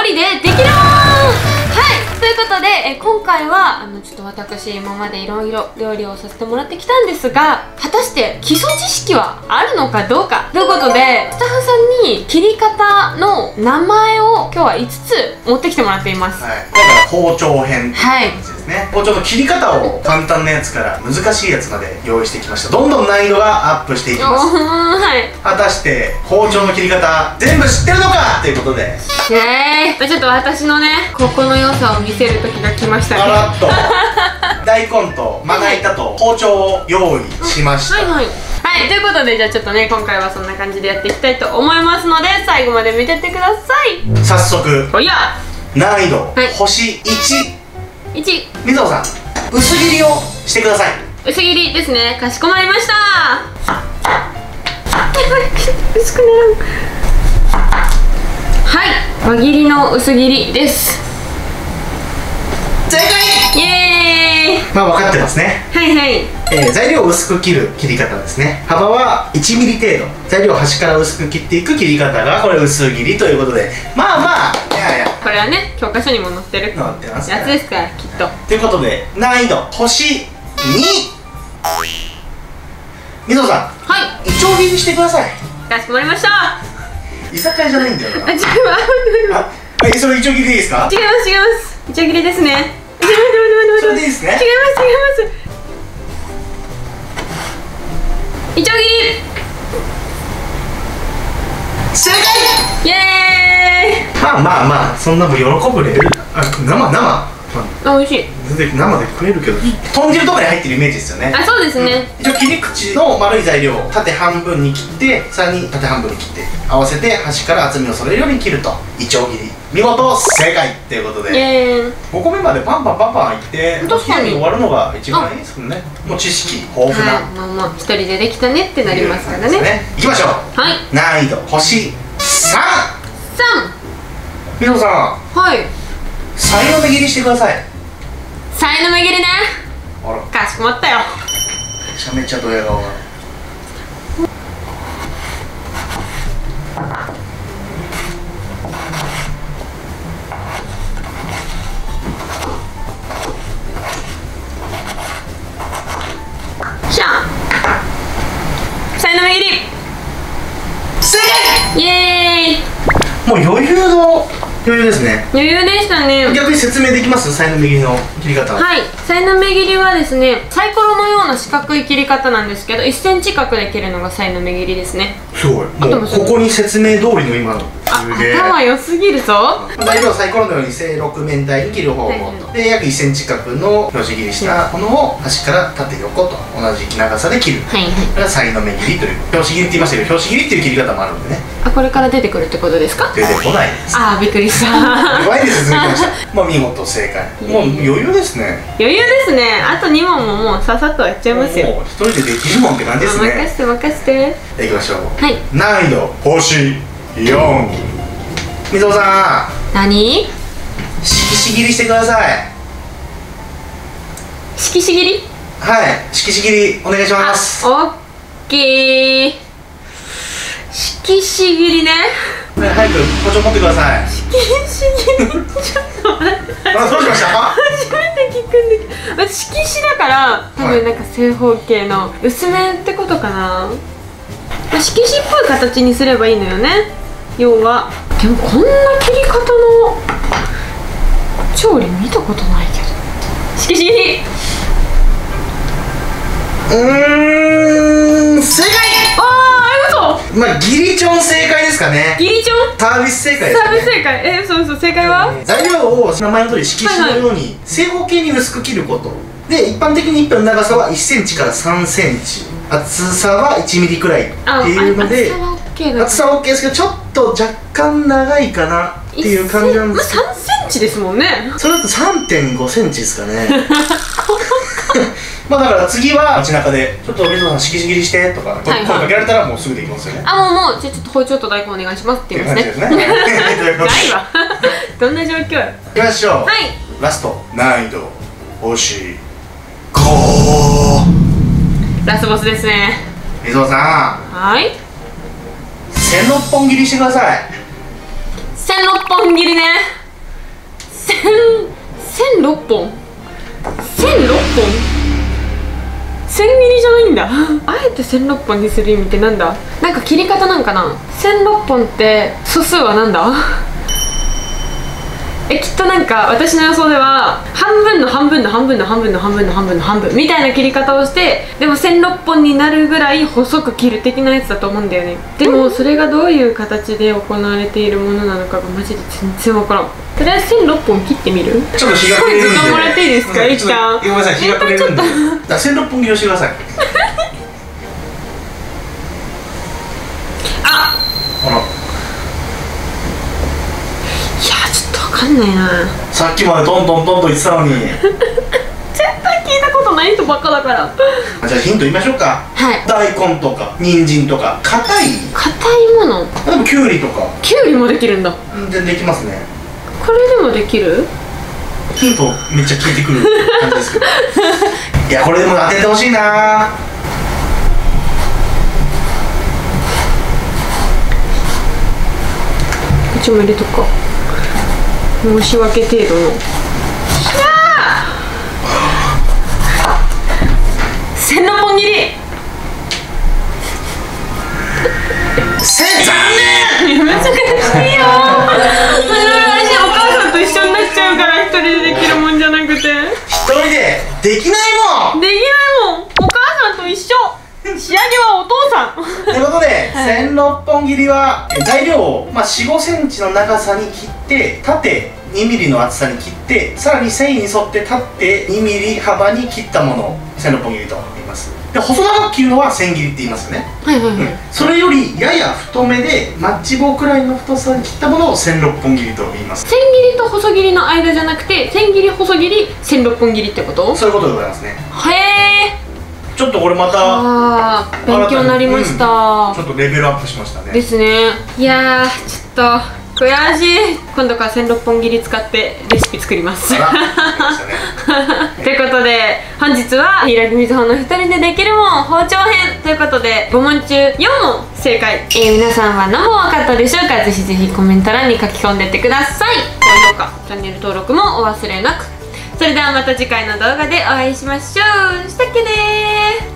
人でできるはいということでえ今回はあのちょっと私今までいろいろ料理をさせてもらってきたんですが果たして基礎知識はあるのかどうか？ということでスタッフさんに切り方の名前を今日は5つ持ってきてもらっています。はい、包丁編っていですね、包丁の切り方を簡単なやつから難しいやつまで用意してきました。どんどん難易度がアップしていきます。はい。果たして包丁の切り方全部知ってるのか？ということでイエーイちょっと私のねここの良さを見せる時が来ましたね。ガラッと。大根とまな板と包丁を用意しました、はいはい。はい。ということでじゃあちょっとね今回はそんな感じでやっていきたいと思いますので最後まで見てってください。早速。おや。難易度、はい。星1 1みぞさん。薄切りをしてください。薄切りですね。かしこまりました。薄くならんはい輪切りの薄切りです。正解！イエーイ。まあ分かってますね。はいはい。えー材料を薄く切る切り方ですね。幅は 1mm 程度。材料を端から薄く切っていく切り方がこれ薄切りということで。まあまあいやいや。これはね教科書にも載ってる。載ってますやつですからきっと。ということで難易度。星2みぞさはい。んいちょう切りしてください。かしこまりました。あ居酒屋じゃないんだよな。違うあえそれいちょう切りでいいですか？違います違います。いちょ切りですね。待って待ってそ待って待ってれでいいですね。違います違いますいちょ切正解！りイエーイ。まあまあまあそんなもん喜ぶレベル。あ生生、まあ、あ美味しい。全然生で食えるけど豚汁とかに入ってるイメージですよね。あそうですね。一応切り口の丸い材料を縦半分に切ってさらに縦半分に切って合わせて端から厚みを揃えるように切ると。いちょう切り見事正解っていうことイでエーイ。5個目までパンパンパンパンいって確かに。終わるのが一番いいですもんね。もう知識豊富な、はい。まあまあ一人でできたねってなりますからね。いきましょう。はい。難易度星3 3みぞさん。はいさいの目切りしてください。さいの目切りねあら。かしこまったよ。めちゃめちゃドヤ顔がしゃあさいの目切り。正解！イエーイ。もう余裕の余裕ですね。余裕でしたね。逆に説明できます？さいの目切りの切り方は。い、さいの目切りはですねサイコロのような四角い切り方なんですけど1センチ角で切るのがさいの目切りですね。すごい。もうここに説明通りの今の頭良すぎるぞ。材料はサイコロのように正六面体に切る方法と、はいで約1センチ角の表示切りしたものを端から縦横と同じ長さで切る。はいはい。これがサイの目切りという。表紙切りって言いましたけど表紙切りっていう切り方もあるんでねあこれから出てくるってことですか？出てこないです。あーびっくりした。前に進みました。まあ見事正解。もう余裕ですね。余裕ですね。あと2問ももうささっとやっちゃいますよ。もう一人でできるもんって感じですあ任ねせて任せて。いきましょう。はい。難易度星4みぞさ何？ん色紙切りしてください。色紙切り？はい。色紙切りお願いします。オッケー色紙切りねはい早く包丁持ってください色紙切りちょっと待ってあどうしました初めて聞くんだけど私色紙だから多分なんか正方形の薄めってことかな、まあ色紙っぽい形にすればいいのよね要はでもこんな切り方の調理見たことないけど色紙切りうーん正解まあギリチョン正解ですかね。ギリチョン？サービス正解ですサービス正解？え嘘嘘正解は？材料を名前の通り色紙のように正方形に薄く切ること。で一般的に一辺の長さは1センチから3センチ。厚さは1ミリくらいってあいうのであ厚さは OK だ厚さは OK ですけどちょっと若干長いかなっていう感じなんですけど。まあ、3センチですもんね。それだと3.5センチですかね まあだから次は街中で「ちょっと水野さん色紙切りして」とか声はい。かけられたらもうすぐできますよね。あもうもうじゃあちょっと包丁と大根お願いしますって言いうますね。感じですね。ということでないわ。どんな状況？よいきましょう、はい。ラスト。難易度。星5ラスボスですね。水野さん。はい。千六本切りしてください。千六本切りね。千千六本。千六本？千切りじゃないんだ。あえて千六本にする意味ってなんだ？なんか切り方なんかな？千六本って素数はなんだ？えきっとなんか私の予想では半分の半分の半分の半分の半分の半分の半分みたいな切り方をしてでも16本になるぐらい細く切る的なやつだと思うんだよね。でもそれがどういう形で行われているものなのかがマジで全然わからん。とりあえず16本切ってみる？ちょっと日が暮れるんで。時間もらっていいですか？うんちゃんちょっとごめんなさい。日が暮れるんでだから千六本切りをしてください。あっとわかんないな。さっきまでトントントンと言ってたのに。絶対聞いたことない人ばっかだから。じゃあヒント言いましょうか。はい。大根とか人参とか硬い。硬いもの？でもきゅうりとか。きゅうりもできるんだ。全然できますね。これでもできる？ヒントめっちゃ聞いてくる感じですけど。いやこれでも当ててほしいな。こっちも入れとくか申し訳程度。のひゃー千六本切り。せ残念。難しいよ私お母さんと一緒になっちゃうから一人でできるもんじゃなくて一人でできない一人できないもんお母さんと一緒仕上げはお父さん。ということで、はい。千六本切りはえ材料を、まあ、4 5センチの長さに切って縦2ミリの厚さに切ってさらに繊維に沿って縦2ミリ幅に切ったものを千六本切りと言います。で細長く切るのは千切りって言いますよね、はいはいうん。それよりやや太めでマッチ棒くらいの太さに切ったものを千六本切りと言います。千切りと細切りの間じゃなくて千切り細切り千六本切りってこと？そういうことでございますね。へえちょっとこれまたあー勉強になりました、ちょっとレベルアップしましたね。ですね。いやーちょっと悔しい。今度から千六本切り使ってレシピ作ります。あらやりましたね。ということで本日は平木みずほの一人でできるもん包丁編。ということで5問中4問正解、えー皆さんは何問分かったでしょうか。ぜひぜひコメント欄に書き込んでってください。高評価チャンネル登録もお忘れなくそれではまた次回の動画でお会いしましょう。したっけねー。